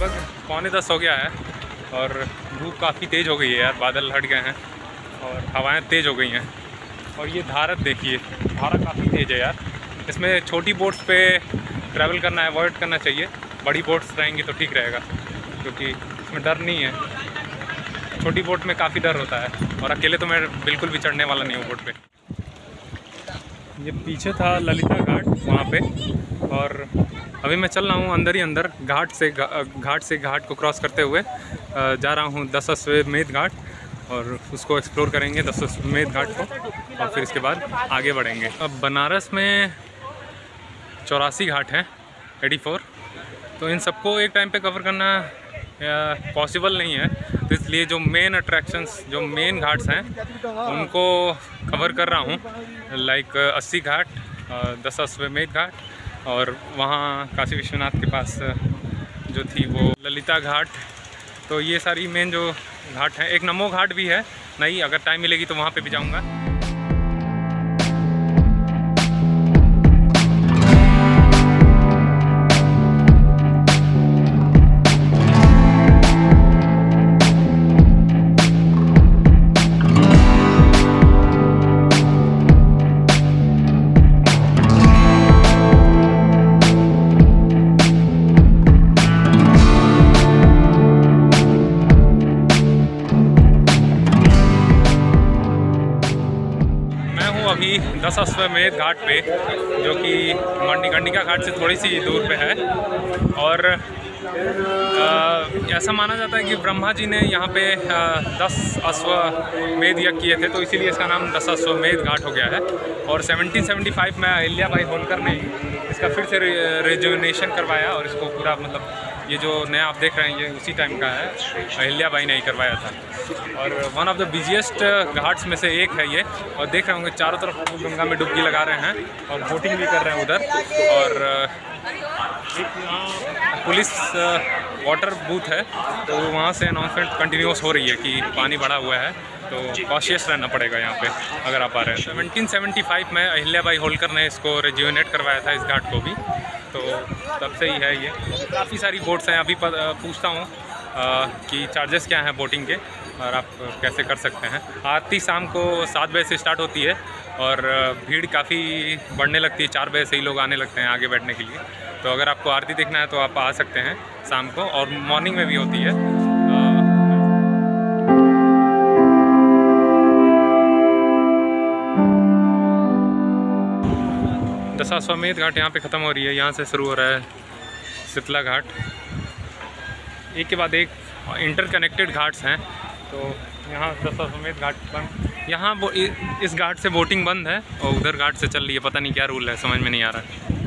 लगभग पौने दस हो गया है और धूप काफ़ी तेज़ हो गई है यार, बादल हट गए हैं और हवाएँ तेज़ हो गई हैं। और ये धारा देखिए, धारा काफ़ी तेज़ है यार। इसमें छोटी बोट्स पे ट्रैवल करना अवॉइड करना चाहिए। बड़ी बोट्स रहेंगी तो ठीक रहेगा, क्योंकि इसमें डर नहीं है। छोटी बोट में काफ़ी डर होता है और अकेले तो मैं बिल्कुल भी चढ़ने वाला नहीं हूँ बोट पे। ये पीछे था ललिता घाट, वहाँ पे। और अभी मैं चल रहा हूँ अंदर ही अंदर, घाट से घाट से घाट को क्रॉस करते हुए जा रहा हूँ दशाश्वमेध घाट और उसको एक्सप्लोर करेंगे दशाश्वमेध घाट को और फिर इसके बाद आगे बढ़ेंगे। अब बनारस में चौरासी घाट हैं एटी फोर तो इन सबको एक टाइम पे कवर करना पॉसिबल नहीं है। तो इसलिए जो मेन अट्रैक्शंस जो मेन घाट्स हैं, उनको कवर कर रहा हूँ। लाइक अस्सी घाट दस दशाश्वमेध घाट और वहाँ काशी विश्वनाथ के पास जो थी वो ललिता घाट। तो ये सारी मेन जो घाट हैं, एक नमो घाट भी है। नहीं, अगर टाइम मिलेगी तो वहाँ पे भी जाऊँगा। अभी दस अश्वमेध घाट पे जो कि मणिकर्णिका घाट से थोड़ी सी दूर पे है। और आ, ऐसा माना जाता है कि ब्रह्मा जी ने यहाँ पे आ, दस अश्वमेध यज्ञ किए थे तो इसीलिए इसका नाम दस अश्वमेध घाट हो गया है। और 1775 में अहिल्या भाई होलकर ने इसका फिर से रेजुनेशन करवाया और इसको पूरा मतलब ये जो नया आप देख रहे हैं, ये उसी टाइम का है। अहिल्या बाई ने ही करवाया था। और one of the busiest ghats में से एक है ये। और देख रहे होंगे, चारों तरफ़ गंगा में डुबकी लगा रहे हैं और बोटिंग भी कर रहे हैं उधर। और पुलिस वाटर बूथ है। तो वहाँ से अनाउंसमेंट कंटिन्यूस हो रही है कि पानी बढ़ा हुआ है। तो कॉशियस रहना पड़ेगा यहाँ पे, अगर आप आ रहे हैं। सेवनटीन सेवेंटी फाइव में अहिल्या बाई होलकर ने इसको रिज्यूनेट करवाया था इस घाट को भी। तो तब से ही है ये। काफ़ी सारी बोट्स हैं। अभी पूछता हूँ कि चार्जेस क्या हैं बोटिंग के, और आप कैसे कर सकते हैं। आरती शाम को सात बजे से स्टार्ट होती है, और भीड़ काफ़ी बढ़ने लगती है। चार बजे से ही लोग आने लगते हैं आगे बैठने के लिए। तो अगर आपको आरती देखना है तो आप आ सकते हैं शाम को, और मॉर्निंग में भी होती है। दशाश्वमेध घाट यहाँ पे ख़त्म हो रही है, यहाँ से शुरू हो रहा है शीतला घाट। एक के बाद एक इंटरकनेक्टेड घाट्स हैं तो यहाँ दशाश्वमेध घाट बंद यहाँ इस घाट से बोटिंग बंद है और उधर घाट से चल रही है, पता नहीं क्या रूल है, समझ में नहीं आ रहा। है